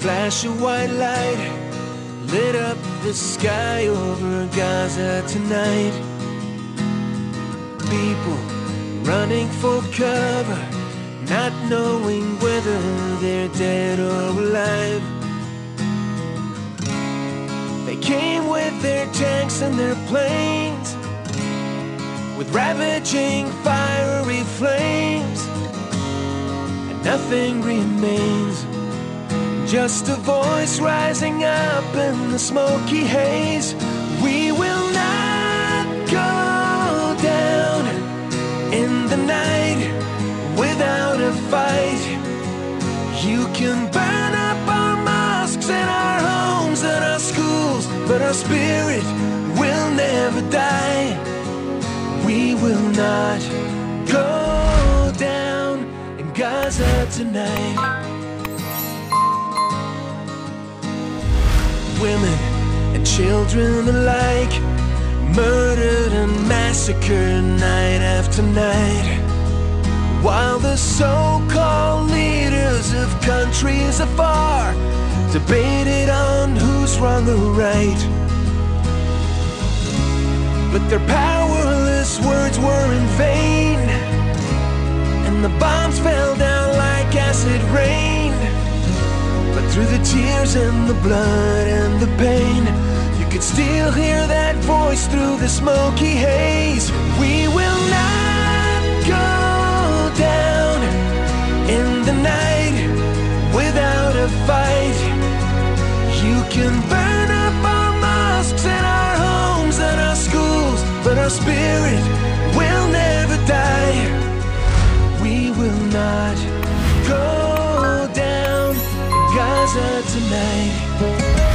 flash of white light lit up the sky over Gaza tonight. People running for cover, not knowing whether they're dead or alive. They came with their tanks and their planes, with ravaging fiery flames, and nothing remains. Just a voice rising up in the smoky haze. We will not go down in the night without a fight. You can burn up our mosques and our homes and our schools, but our spirit will never die. We will not go down in Gaza tonight. Women and children alike murdered and massacred night after night. While the so called leaders of countries afar debated on who's wrong or right. But their powerless through the tears and the blood and the pain, you could still hear that voice through the smoky haze. We will not go down in the night without a fight. You can burn up our mosques and our homes and our schools, but our spirit will never die. We will not Gaza tonight.